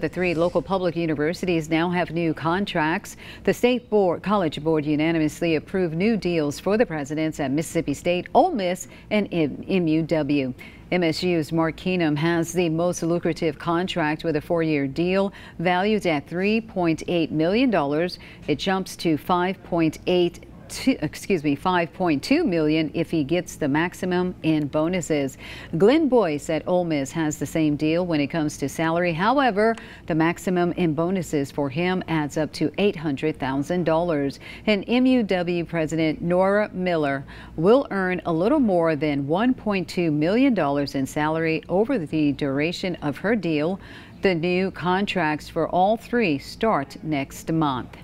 The three local public universities now have new contracts. The State Board College Board unanimously approved new deals for the presidents at Mississippi State, Ole Miss, and MUW. MSU's Mark Keenum has the most lucrative contract with a four-year deal valued at $3.8 million. It jumps to 5.8 two, excuse me, 5.2 million if he gets the maximum in bonuses. Glenn Boyce at Ole Miss has the same deal when it comes to salary. However, the maximum in bonuses for him adds up to $800,000. And MUW President Nora Miller will earn a little more than $1.2 million in salary over the duration of her deal. The new contracts for all three start next month.